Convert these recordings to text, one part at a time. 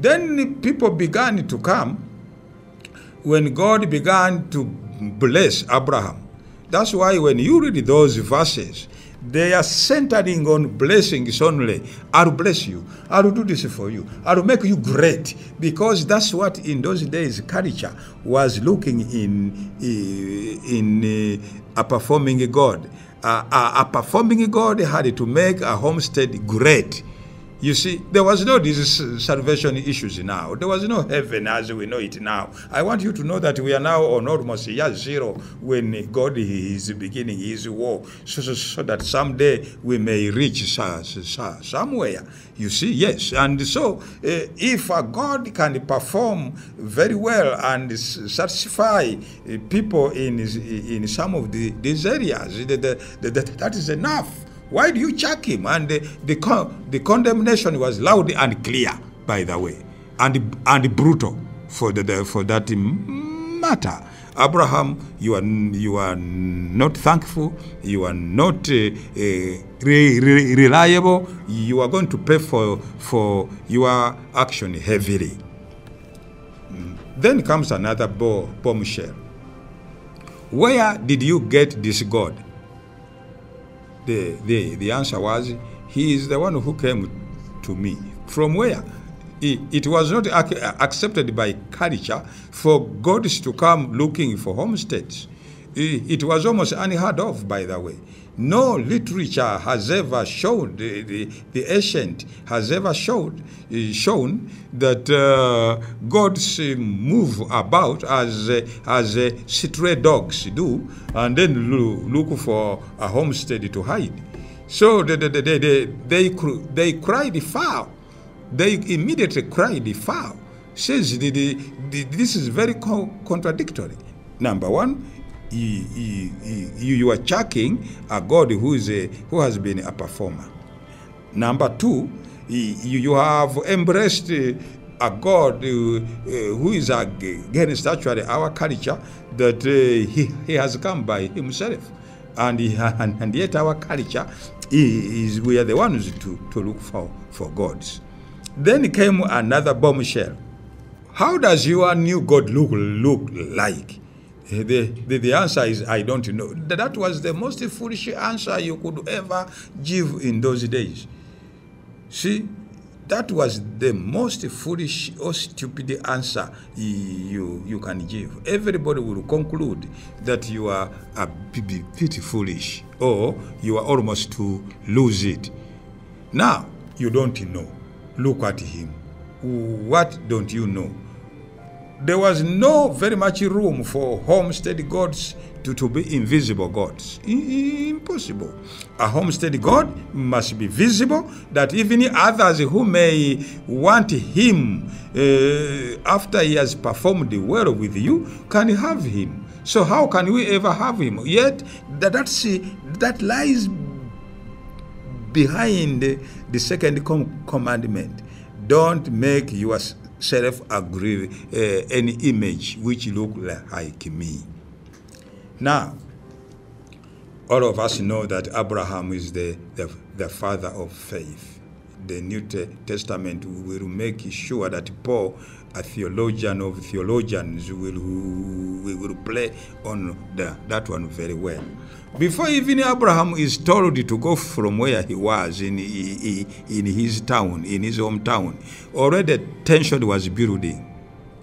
Then people began to come when God began to bless Abraham. That's why when you read those verses, they are centering on blessings only. I'll bless you. I'll do this for you. I'll make you great. Because that's what in those days culture was looking in, in uh, a performing God. Uh, a, a performing God had to make a homestead great. You see, there was no these salvation issues now. There was no heaven as we know it now. I want you to know that we are now on almost year zero when God is beginning his war, so, so, so that someday we may reach somewhere. You see, yes. And so, uh, if a God can perform very well and satisfy uh, people in, in some of the, these areas, that is enough. Why do you chuck him? And the, the, con- the condemnation was loud and clear, by the way, and, and brutal for, the, the, for that matter. Abraham, you are, you are not thankful, you are not uh, uh, re- re- reliable, you are going to pay for, for your action heavily. Then comes another bo- bombshell. Where did you get this God? The, the, the answer was, He is the one who came to me. From where? It, was not ac- accepted by culture for gods to come looking for homesteads. It, was almost unheard of, by the way. No literature has ever shown, the, the, the ancient has ever showed, shown that uh, gods move about as, uh, as uh, stray dogs do and then look for a homestead to hide. So they, they, they, they, they, they cried foul. They immediately cried foul. Says the, the, the, this is very co- contradictory. Number one, you, you, you are chucking a God who, is a, who has been a performer. Number two, you, you have embraced a God who is against actually our culture that he, he has come by himself. And, he, and, and yet our culture is we are the ones to, to look for, for gods. Then came another bombshell. How does your new God look, look like? Eh, the, the, the, answer is I don't know. That was the most foolish answer you could ever give in those days. See, that was the most foolish or stupid answer you, you can give. Everybody will conclude that you are a bit foolish or you are almost to lose it. Now, you don't know. Look at him. What don't you know? There was no very much room for homestead gods to, to be invisible gods. Impossible. A homestead god must be visible, that even others who may want him uh, after he has performed well with you can have him. So how can we ever have him? Yet that, that's, that lies behind the, second com- commandment. Don't make your self agree uh, any image which look like me. Now, all of us know that Abraham is the, the, the father of faith. The New Testament will make sure that Paul, a theologian of theologians, will, will play on the, that one very well. Before even Abraham is told to go from where he was in, in his town, in his hometown, already tension was building.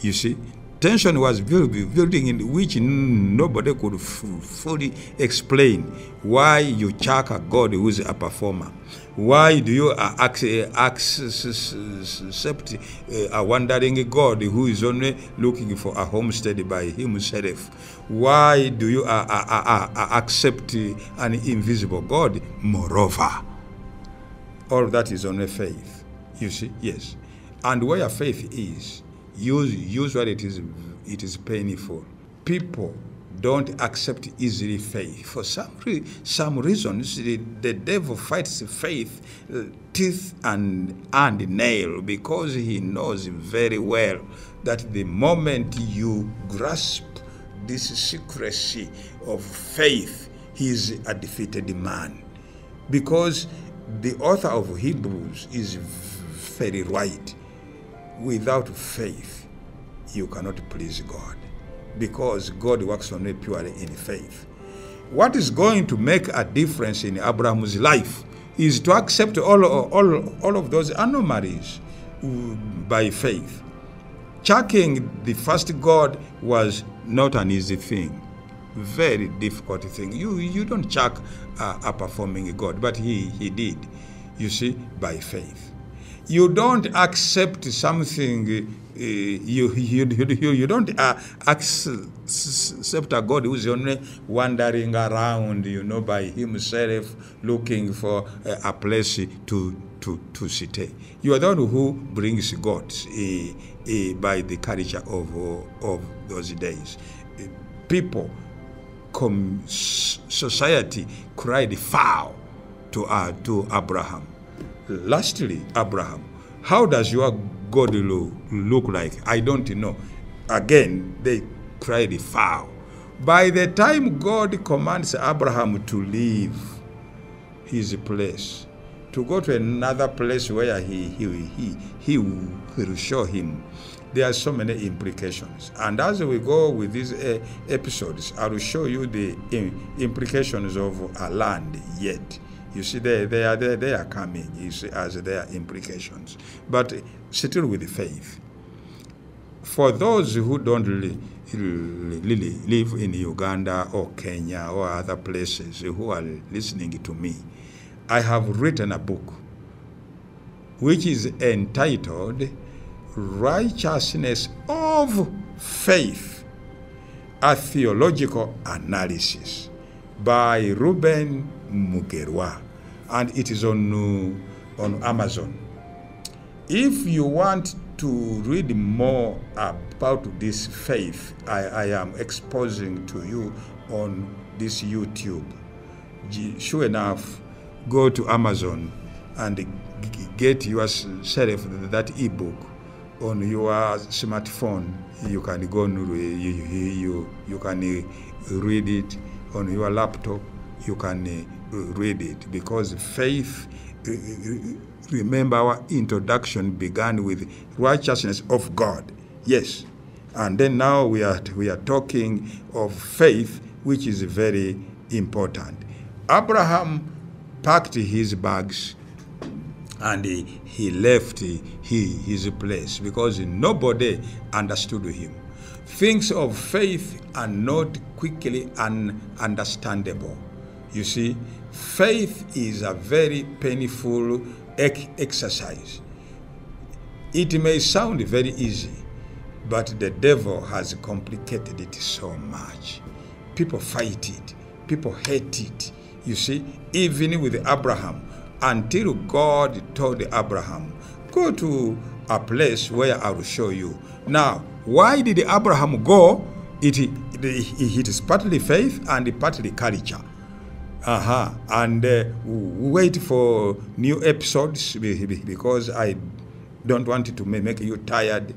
You see, tension was building in which nobody could fully explain why you chuck a God who is a performer. Why do you accept uh, a wandering God who is only looking for a homestead by himself? Why do you accept an invisible God? Moreover, all that is only faith. You see, yes. And where faith is, usually it is, it is painful. People don't accept easily faith. For some, re- some reasons, the, the devil fights faith uh, teeth and, and nail because he knows very well that the moment you grasp this secrecy of faith, he is a defeated man. Because the author of Hebrews is very right without faith, you cannot please God because God works only purely in faith. What is going to make a difference in Abraham's life is to accept all, all, all of those anomalies uh, by faith. Chucking the first God was not an easy thing, very difficult thing. You, you don't chuck a, a performing God, but he, he did, you see, by faith. You don't accept something uh, you, you, you, you don't uh, accept a God who's only wandering around, you know, by himself, looking for uh, a place to, to, to sit. You are the one who brings God uh, uh, by the culture of, of those days. People, com- society cried foul to, uh, to Abraham. Lastly, Abraham, how does your God will look like? I don't know. Again, they cried foul. By the time God commands Abraham to leave his place, to go to another place where he, he, he, he will show him, there are so many implications. And as we go with these uh, episodes, I will show you the implications of a land yet. You see, they, they, are, they, are coming you see, as their implications. But still with faith. For those who don't really live in Uganda or Kenya or other places who are listening to me, I have written a book which is entitled Righteousness of Faith, a Theological Analysis by Reuben Mugerwa, and it is on, uh, on Amazon. If you want to read more about this faith I, I am exposing to you on this YouTube, sure enough, go to Amazon and get yourself that ebook on your smartphone. You can go you, you, you can read it on your laptop. You can uh, read it. Because faith uh, uh, remember our introduction began with righteousness of god. Yes. And then now we are we are talking of faith which is very important. Abraham packed his bags and he, he left he, his place because nobody understood him things of faith are not quickly un- understandable you see Faith is a very painful exercise. It may sound very easy, but the devil has complicated it so much. People fight it, people hate it. You see, even with Abraham, until God told Abraham, Go to a place where I will show you. Now, why did Abraham go? It, it, it is partly faith and partly culture. Uh-huh. And uh, wait for new episodes because I don't want to make you tired.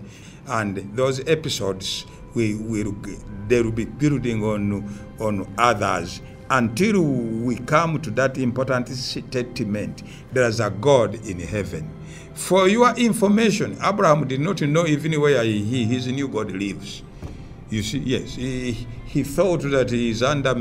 And those episodes we will they will be building on on others until we come to that important statement. There is a God in heaven. For your information, Abraham did not know even where he, his new God lives. You see, yes, he, he thought that he is under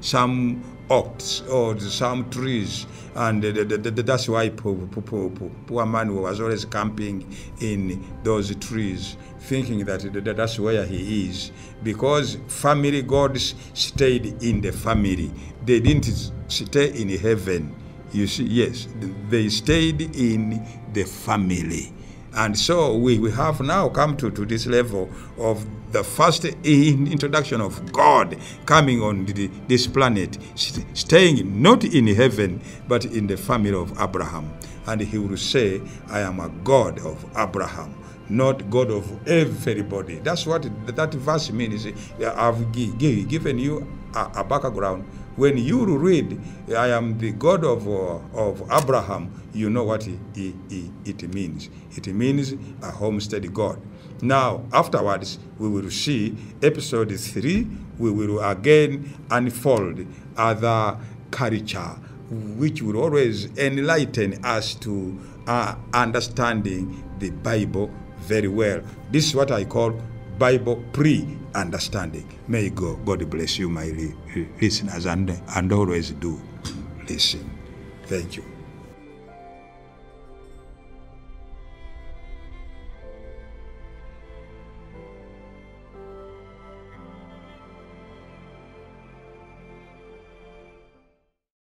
some oaks or some trees, and that's why poor, poor, poor, poor man was always camping in those trees, thinking that that's where he is. Because family gods stayed in the family, they didn't stay in heaven. You see, yes, they stayed in the family. And so we, we have now come to, to this level of the first introduction of God coming on the, this planet, staying not in heaven, but in the family of Abraham. And he will say, I am a God of Abraham not God of everybody. That's what that verse means. I've given you a, background. When you read, I am the God of, of Abraham, you know what it, means. It means a homestead God. Now, afterwards, we will see episode 3, we will again unfold other culture, which will always enlighten us to uh, understanding the Bible very well. This is what I call Bible pre understanding. May God, God bless you, my listeners, and, and always do listen. Thank you.